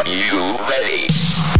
Are you ready?